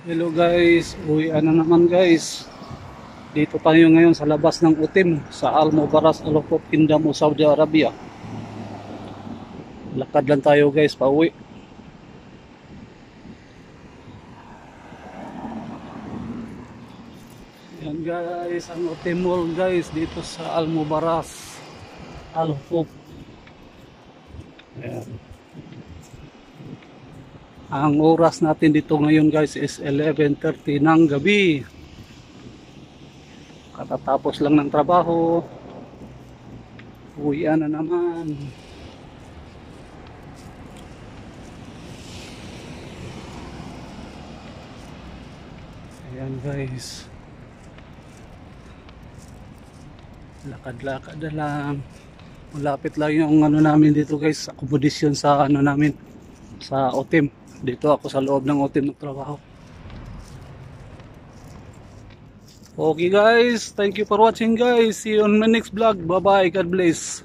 Hello guys, uwi na naman guys. Dito tayo ngayon sa labas ng Utim sa Al Mubarak Al of Kingdom of Saudi Arabia. Lakad lang tayo guys, pauwi. Yan guys, ang Utim Mall guys dito sa Al Mubarak Al of. Ang oras natin dito ngayon guys is 11.30 ng gabi. Katatapos lang ng trabaho. Uwian na naman. Ayan guys. Lakad-lakad lang. Malapit lang yung ano namin dito guys. Accommodation sa ano namin. Sa OTIM. Dito ako sa loob ng OTIM ng trabaho. Okay guys, thank you for watching guys. See you on my next vlog. Bye bye, God bless.